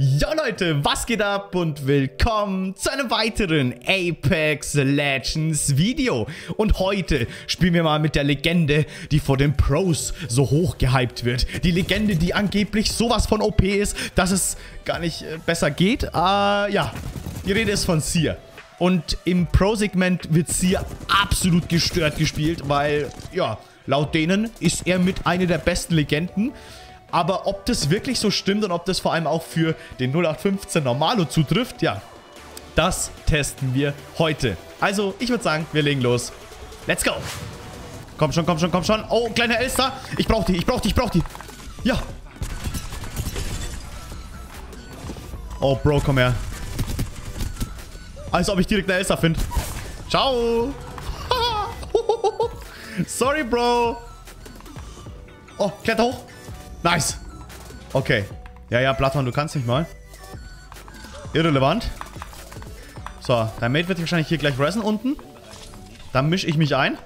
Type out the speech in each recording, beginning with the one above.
Ja Leute, was geht ab und willkommen zu einem weiteren Apex Legends Video. Und heute spielen wir mal mit der Legende, die vor den Pros so hoch gehypt wird. Die Legende, die angeblich sowas von OP ist, dass es gar nicht äh, besser geht. Äh, ja, die Rede ist von Seer. Und im Pro-Segment wird Seer absolut gestört gespielt, weil, ja, laut denen ist er mit einer der besten Legenden. Aber ob das wirklich so stimmt und ob das vor allem auch für den 0815 Normalo zutrifft, ja, das testen wir heute. Also, ich würde sagen, wir legen los. Let's go. Komm schon, komm schon, komm schon. Oh, kleine Elster. Ich brauch die, ich brauch die, ich brauch die. Ja. Oh, Bro, komm her. Als ob ich direkt eine Elster finde. Ciao. Sorry, Bro. Oh, kletter hoch. Nice. Okay. Ja, ja, Blattmann, du kannst nicht mal. Irrelevant. So, dein Mate wird wahrscheinlich hier gleich ressen unten. Dann mische ich mich ein.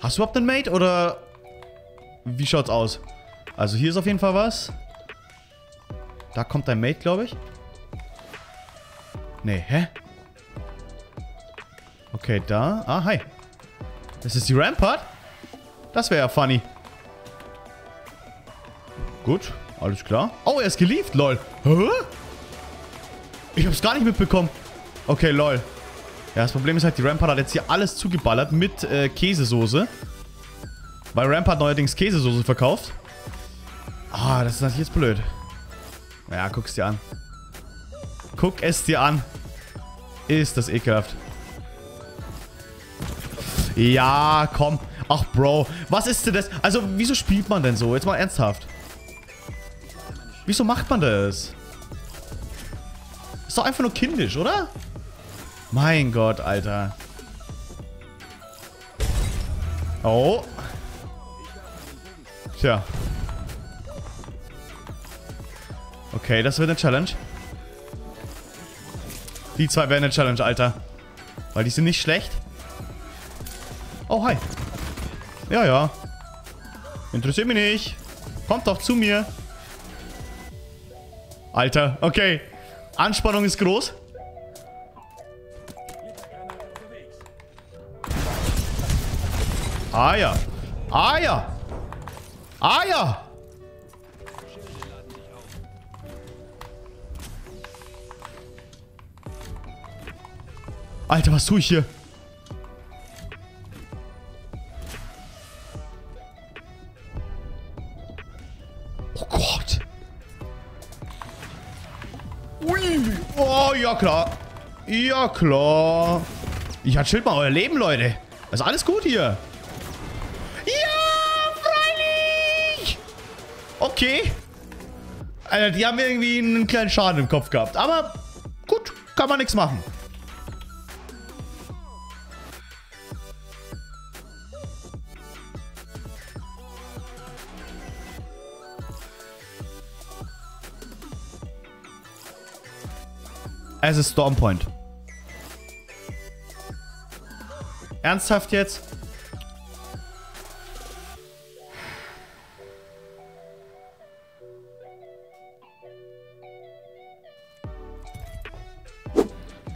Hast du überhaupt einen Mate oder wie schaut's aus? Also hier ist auf jeden Fall was. Da kommt dein Mate, glaube ich. Nee, hä? Okay, da. Ah, hi. Das ist die Rampart? Das wäre ja funny. Gut, alles klar. Oh, er ist gelieft, lol. Hä? Ich hab's gar nicht mitbekommen. Okay, lol. Ja, das Problem ist halt, die Rampart hat jetzt hier alles zugeballert mit äh, Käsesoße. Weil Rampart neuerdings Käsesoße verkauft. Ah, das ist natürlich jetzt blöd. Ja, guck's dir an. Guck es dir an. Ist das ekelhaft. Ja, komm. Ach, Bro. Was ist denn das? Also, wieso spielt man denn so? Jetzt mal ernsthaft. Wieso macht man das? Ist doch einfach nur kindisch, oder? Mein Gott, Alter. Oh. Tja. Okay, das wird eine Challenge. Die zwei werden eine Challenge, Alter. Weil die sind nicht schlecht. Oh, hi. Ja, ja. Interessiert mich nicht. Kommt doch zu mir. Alter, okay. Anspannung ist groß. Ah ja. Ah ja. Ah ja. Alter, was tue ich hier? Ja klar. Ja klar. Ich hatte Schild mal euer Leben, Leute. ist alles gut hier. Ja, freilich. Okay. Alter, die haben irgendwie einen kleinen Schaden im Kopf gehabt. Aber gut, kann man nichts machen. Es ist Stormpoint. Ernsthaft jetzt?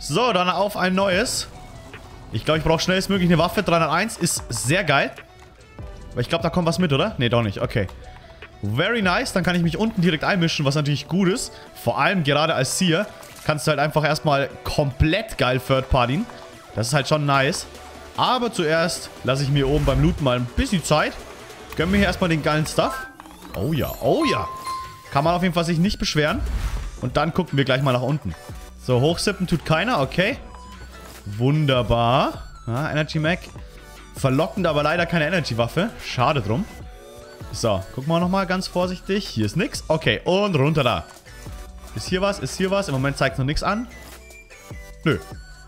So, dann auf ein neues. Ich glaube, ich brauche schnellstmöglich eine Waffe. 301 ist sehr geil. Aber ich glaube, da kommt was mit, oder? Ne, doch nicht. Okay. Very nice. Dann kann ich mich unten direkt einmischen, was natürlich gut ist. Vor allem gerade als Seer kannst du halt einfach erstmal komplett geil Third Partyen. Das ist halt schon nice. Aber zuerst lasse ich mir oben beim Looten mal ein bisschen Zeit. Gönnen wir hier erstmal den geilen Stuff. Oh ja, oh ja. Kann man auf jeden Fall sich nicht beschweren. Und dann gucken wir gleich mal nach unten. So, hochsippen tut keiner, okay. Wunderbar. Ja, Energy Mac. Verlockend, aber leider keine Energy-Waffe. Schade drum. So, gucken wir nochmal ganz vorsichtig. Hier ist nix. Okay, und runter da. Ist hier was? Ist hier was? Im Moment zeigt es noch nichts an. Nö.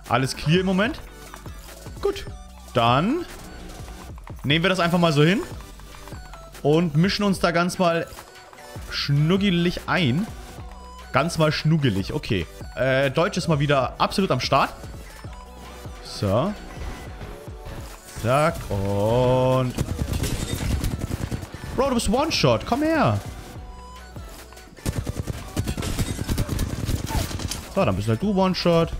Alles clear im Moment. Gut. Dann nehmen wir das einfach mal so hin. Und mischen uns da ganz mal schnuggelig ein. Ganz mal schnuggelig. Okay. Äh, Deutsch ist mal wieder absolut am Start. So. Zack. Und... Bro, du bist One-Shot. Komm her. So, dann bist halt du One-Shot.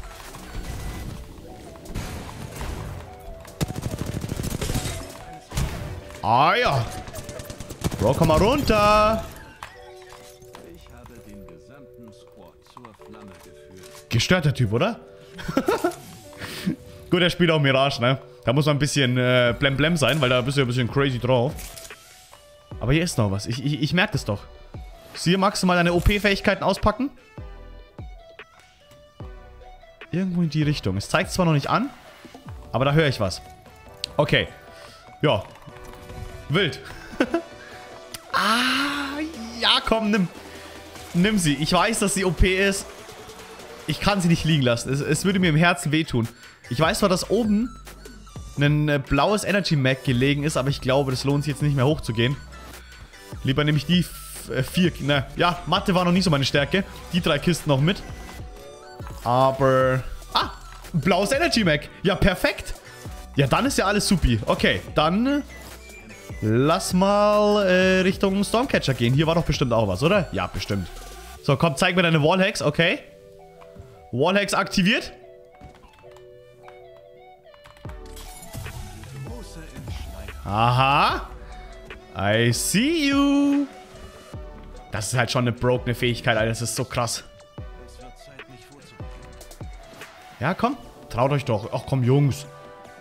Ah ja. Bro, komm mal runter. Gestörter Typ, oder? Gut, er spielt auch Mirage, ne? Da muss man ein bisschen äh, blem blem sein, weil da bist du ja ein bisschen crazy drauf. Aber hier ist noch was. Ich, ich, ich merke das doch. Siehe maximal deine OP-Fähigkeiten auspacken. Irgendwo in die Richtung. Es zeigt zwar noch nicht an, aber da höre ich was. Okay. Ja. Wild. ah, ja, komm, nimm. Nimm sie. Ich weiß, dass sie OP ist. Ich kann sie nicht liegen lassen. Es, es würde mir im Herzen wehtun. Ich weiß zwar, dass oben ein äh, blaues Energy Mac gelegen ist, aber ich glaube, das lohnt sich jetzt nicht mehr hochzugehen. Lieber nehme ich die äh, vier... Ne, ja, Mathe war noch nicht so meine Stärke. Die drei Kisten noch mit. Aber... Ah, blaues Energy Mac. Ja, perfekt. Ja, dann ist ja alles supi. Okay, dann... äh, Lass mal äh, Richtung Stormcatcher gehen. Hier war doch bestimmt auch was, oder? Ja, bestimmt. So, komm, zeig mir deine Wallhacks. Okay. Wallhacks aktiviert. Aha. I see you. Das ist halt schon eine brokene Fähigkeit, Alter. Das ist so krass. Ja, komm. Traut euch doch. Ach komm, Jungs.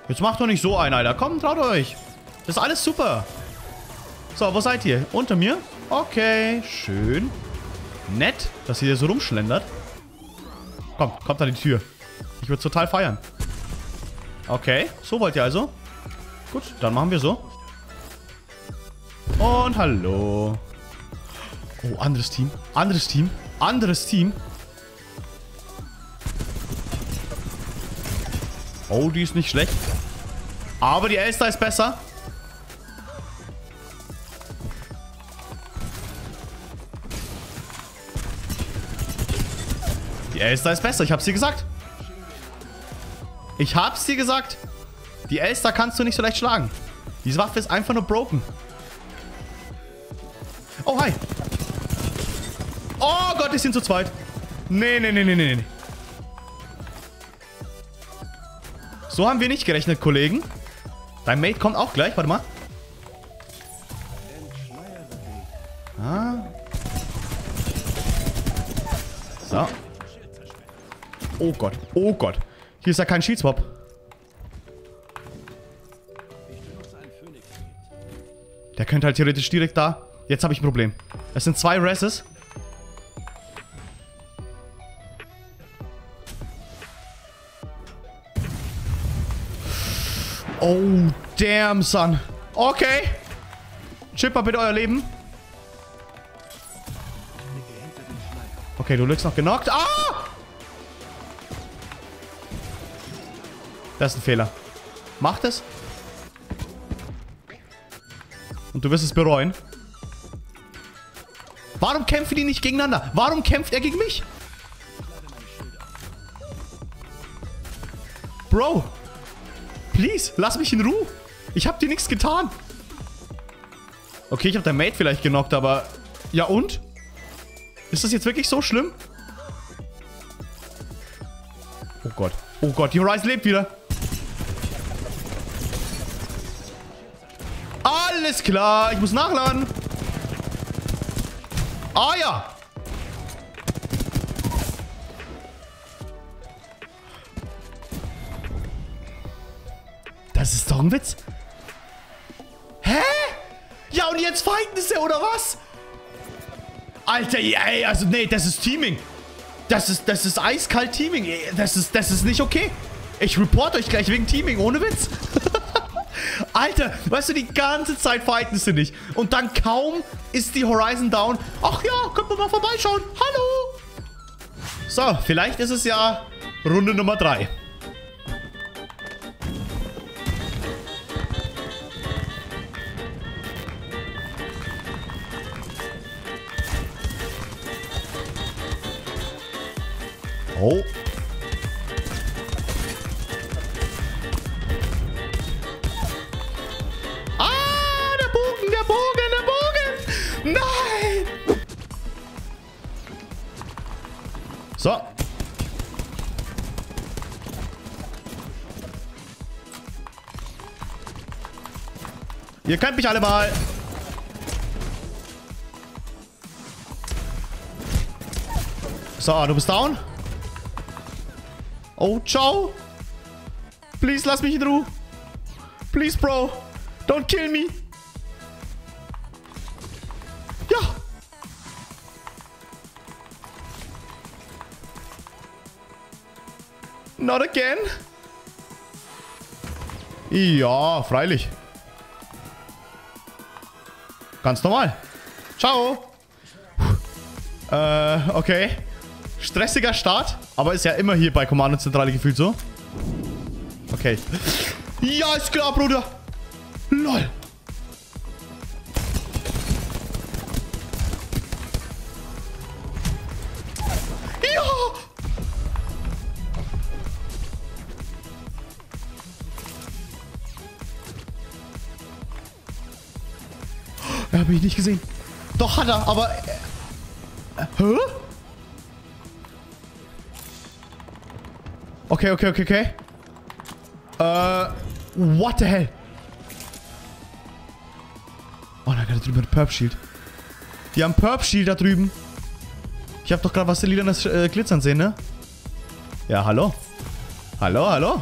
Jetzt macht doch nicht so ein, Alter. Komm, traut euch. Das ist alles super. So, wo seid ihr? Unter mir? Okay, schön. Nett, dass ihr hier so rumschlendert. Komm, kommt an die Tür. Ich würde total feiern. Okay, so wollt ihr also? Gut, dann machen wir so. Und hallo. Oh, anderes Team. Anderes Team. Anderes Team. Oh, die ist nicht schlecht. Aber die Elster ist besser. Die Elster ist besser, ich hab's dir gesagt. Ich hab's dir gesagt. Die Elster kannst du nicht so leicht schlagen. Diese Waffe ist einfach nur broken. Oh, hi. Oh Gott, die sind zu zweit. Nee, nee, nee, nee, nee, nee. So haben wir nicht gerechnet, Kollegen. Dein Mate kommt auch gleich. Warte mal. Ah. So. Oh Gott. Oh Gott. Hier ist ja kein Shield-Swap. Der könnte halt theoretisch direkt da. Jetzt habe ich ein Problem. Es sind zwei Reses. Oh, damn, son. Okay. Chipper bitte euer Leben. Okay, du lügst noch genockt. Ah! Das ist ein Fehler. Mach das. Und du wirst es bereuen. Warum kämpfen die nicht gegeneinander? Warum kämpft er gegen mich? Bro. Please, lass mich in Ruhe. Ich hab dir nichts getan. Okay, ich hab dein Mate vielleicht genockt, aber... Ja und? Ist das jetzt wirklich so schlimm? Oh Gott. Oh Gott, die Horizon lebt wieder. Alles klar, ich muss nachladen. Ah ja. Das ist doch ein Witz. Hä? Ja, und jetzt fighten sie, oder was? Alter, ey, also nee, das ist Teaming. Das ist, das ist eiskalt Teaming. Das ist, das ist nicht okay. Ich report euch gleich wegen Teaming, ohne Witz. Alter, weißt du, die ganze Zeit fighten sie nicht. Und dann kaum ist die Horizon down. Ach ja, könnt ihr mal vorbeischauen. Hallo. So, vielleicht ist es ja Runde Nummer 3. Ihr könnt mich alle mal. So, du bist down. Oh, ciao. Please, lass mich in Ruhe. Please, Bro. Don't kill me. Ja. Not again. Ja, freilich. Ganz normal. Ciao. Äh, okay. Stressiger Start, aber ist ja immer hier bei Kommandozentrale gefühlt so. Okay. Ja, ist klar, Bruder. LOL. Ja, hab ich nicht gesehen. Doch, hat er, aber... Äh, hä? Okay, okay, okay, okay. Äh, what the hell? Oh, da drüben ein Perp Shield. Die haben Perp Shield da drüben. Ich habe doch gerade was lilanes äh, Glitzern sehen, ne? Ja, hallo. Hallo, hallo.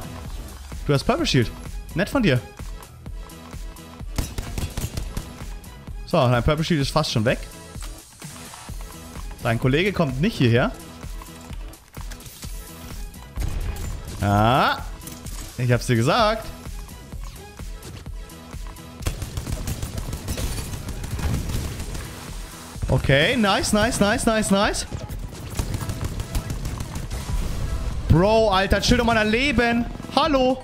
Du hast Purple Shield. Nett von dir. So, dein Purple Shield ist fast schon weg. Dein Kollege kommt nicht hierher. Ah. Ich hab's dir gesagt. Okay, nice, nice, nice, nice, nice. Bro, Alter, chill doch mal dein Leben. Hallo.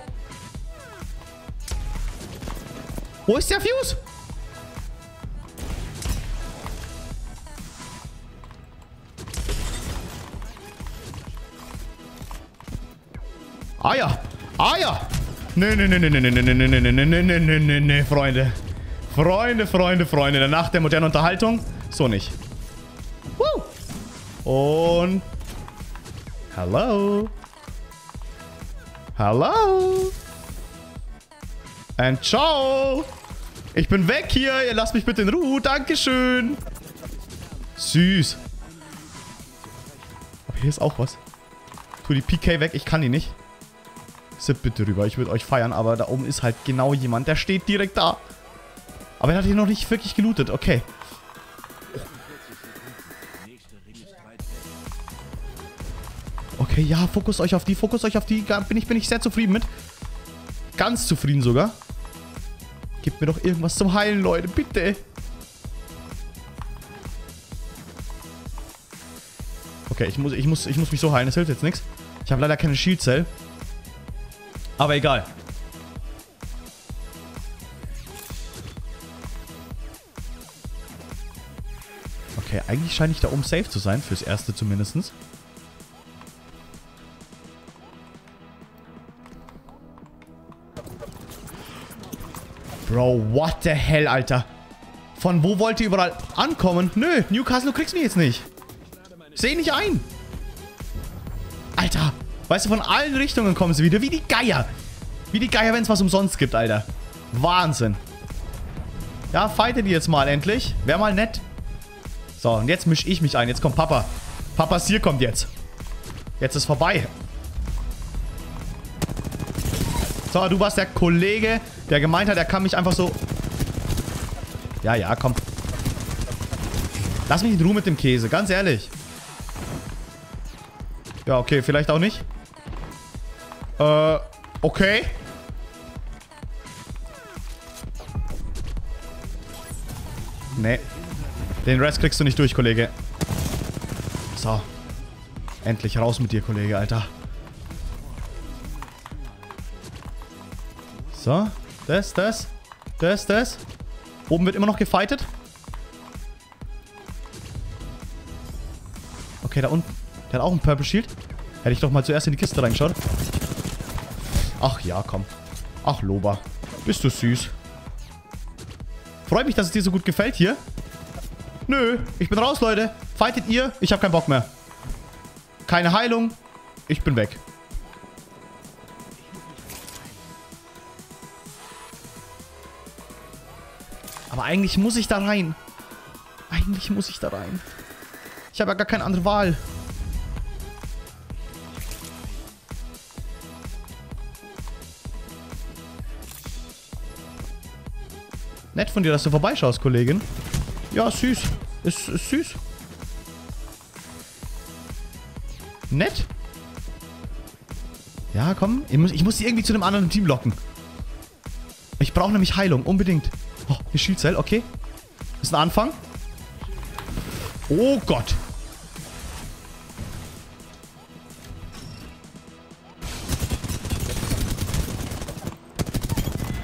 Wo ist der Fuse? Ah ja. Nee, nee, nee, nee, nee, nee, nee, nee, nee, nee, nee, nee, nee, nee, nee, Freunde. Freunde, Freunde, Freunde. Der Nacht der modernen Unterhaltung. So nicht. Woo. Und... Hello. Hello. And ciao. Ich bin weg hier. Ihr lasst mich bitte in Ruhe. Dankeschön. Süß. Aber hier ist auch was. Tu die PK weg. Ich kann die nicht. Zip bitte rüber. Ich würde euch feiern, aber da oben ist halt genau jemand. Der steht direkt da. Aber er hat hier noch nicht wirklich gelootet. Okay. Okay, ja, fokus euch auf die, fokus euch auf die. Bin ich, bin ich sehr zufrieden mit. Ganz zufrieden sogar. Gebt mir doch irgendwas zum Heilen, Leute. Bitte. Okay, ich muss, ich muss, ich muss mich so heilen. Das hilft jetzt nichts. Ich habe leider keine Shield Cell. Aber egal. Okay, eigentlich scheine ich da oben safe zu sein. Fürs Erste zumindest. Bro, what the hell, Alter? Von wo wollt ihr überall ankommen? Nö, Newcastle, du kriegst mich jetzt nicht. Seh nicht ein. Weißt du, von allen Richtungen kommen sie wieder, wie die Geier. Wie die Geier, wenn es was umsonst gibt, Alter. Wahnsinn. Ja, fighte die jetzt mal endlich. Wäre mal nett. So, und jetzt mische ich mich ein. Jetzt kommt Papa. Papas hier kommt jetzt. Jetzt ist vorbei. So, du warst der Kollege, der gemeint hat, er kann mich einfach so... Ja, ja, komm. Lass mich in Ruhe mit dem Käse, ganz ehrlich. Ja, okay, vielleicht auch nicht. Äh, okay. Nee. Den Rest kriegst du nicht durch, Kollege. So. Endlich raus mit dir, Kollege, Alter. So. Das, das. Das, das. Oben wird immer noch gefightet. Okay, da unten. Der hat auch ein Purple Shield. Hätte ich doch mal zuerst in die Kiste reingeschaut. Ach ja, komm. Ach, Loba. Bist du süß. Freut mich, dass es dir so gut gefällt hier. Nö, ich bin raus, Leute. Fightet ihr? Ich habe keinen Bock mehr. Keine Heilung. Ich bin weg. Aber eigentlich muss ich da rein. Eigentlich muss ich da rein. Ich habe ja gar keine andere Wahl. Von dir, dass du vorbeischaust, Kollegin. Ja, süß. Ist, ist süß. Nett. Ja, komm. Ich muss, ich muss sie irgendwie zu einem anderen Team locken. Ich brauche nämlich Heilung. Unbedingt. Oh, eine Shield Cell. Okay. Ist ein Anfang. Oh Gott.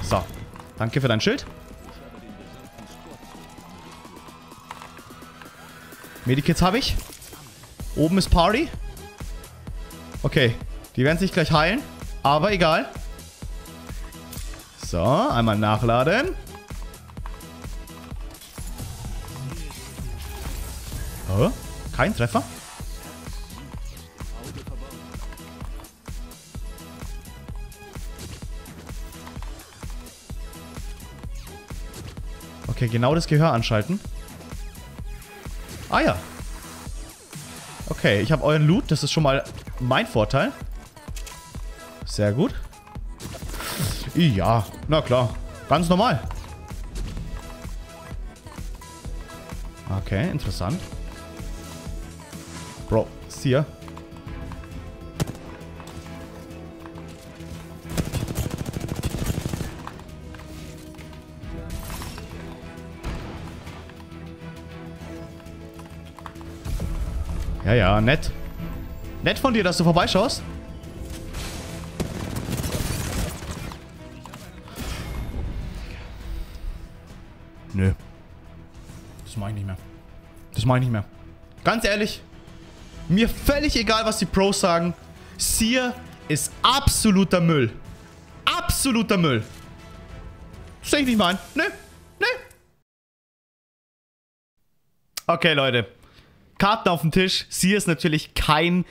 So. Danke für dein Schild. Medikits habe ich. Oben ist Party. Okay. Die werden sich gleich heilen. Aber egal. So, einmal nachladen. Oh, kein Treffer. Okay, genau das Gehör anschalten. Ah ja. Okay, ich habe euren Loot. Das ist schon mal mein Vorteil. Sehr gut. Ja, na klar. Ganz normal. Okay, interessant. Bro, ist hier. Ja, ja, nett. Nett von dir, dass du vorbeischaust. Nö. Das mache ich nicht mehr. Das mache ich nicht mehr. Ganz ehrlich, mir völlig egal, was die Pros sagen. Seer ist absoluter Müll. Absoluter Müll. Denke ich nicht mal Nö. Nö. Okay, Leute. Karten auf dem Tisch. Seer ist natürlich kein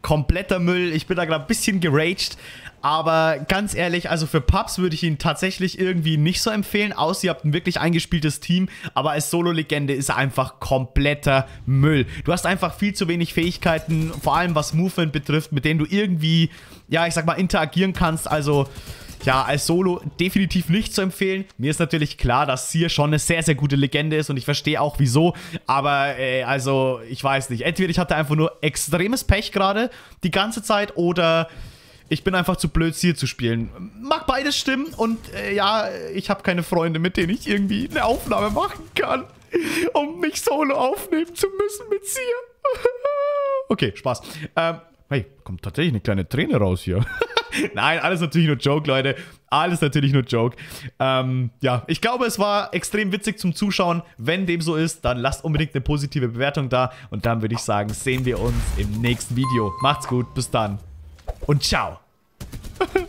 kompletter Müll. Ich bin da gerade ein bisschen geraged. Aber ganz ehrlich, also für Pubs würde ich ihn tatsächlich irgendwie nicht so empfehlen, außer ihr habt ein wirklich eingespieltes Team. Aber als Solo-Legende ist er einfach kompletter Müll. Du hast einfach viel zu wenig Fähigkeiten, vor allem was Movement betrifft, mit denen du irgendwie, ja, ich sag mal, interagieren kannst. Also ja, als Solo definitiv nicht zu empfehlen. Mir ist natürlich klar, dass Seer schon eine sehr, sehr gute Legende ist und ich verstehe auch wieso. Aber, äh, also, ich weiß nicht. Entweder ich hatte einfach nur extremes Pech gerade die ganze Zeit oder ich bin einfach zu blöd, Seer zu spielen. Mag beides stimmen und äh, ja, ich habe keine Freunde, mit denen ich irgendwie eine Aufnahme machen kann, um mich solo aufnehmen zu müssen mit Seer. okay, Spaß. Ähm, hey, kommt tatsächlich eine kleine Träne raus hier. Nein, alles natürlich nur Joke, Leute. Alles natürlich nur Joke. Ähm, ja, ich glaube, es war extrem witzig zum Zuschauen. Wenn dem so ist, dann lasst unbedingt eine positive Bewertung da. Und dann würde ich sagen, sehen wir uns im nächsten Video. Macht's gut, bis dann und ciao.